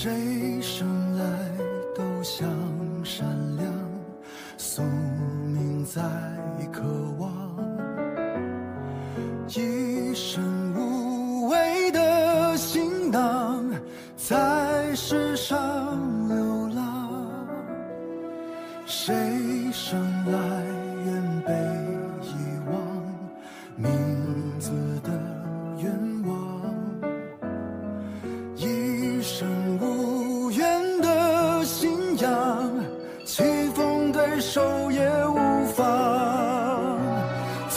谁生来都想善良，宿命在渴望，一生无畏的行囊，在世上流浪。谁生来愿被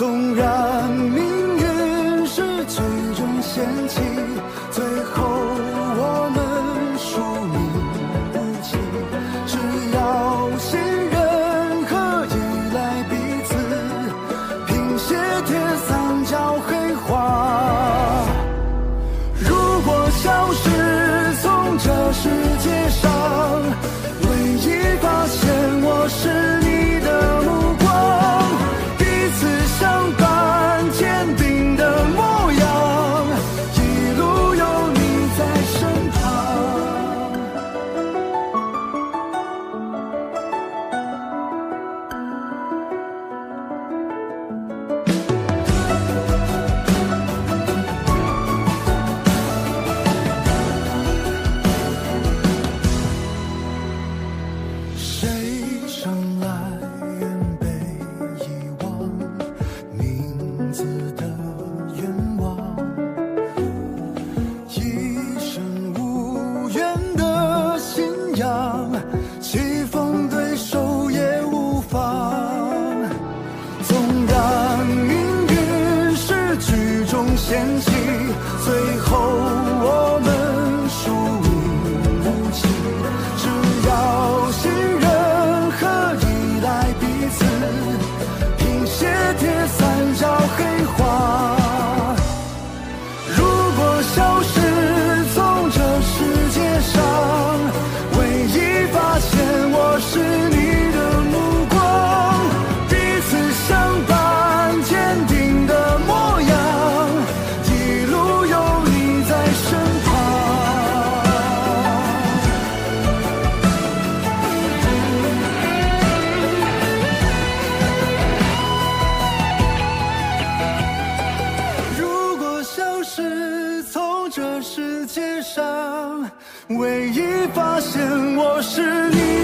纵然命运是最终险棋，最后我们输赢不起。只要信任和依赖彼此，拼写铁三角黑话。如果消失从这世界上，中陷这世界上，唯一发现我是你。